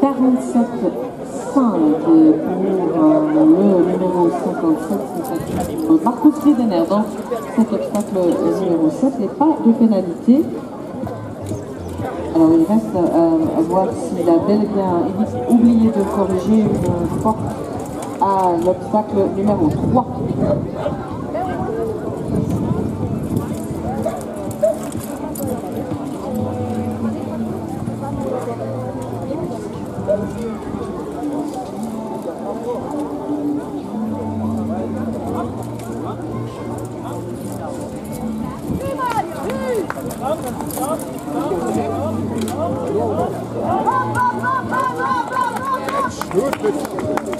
47 5 pour le numéro 57, c'est Marcus Liedener dans cet obstacle numéro 7 et pas de pénalité. Alors il reste à, voir s'il a bel et bien oublié de corriger une porte à l'obstacle numéro 3. Stürzt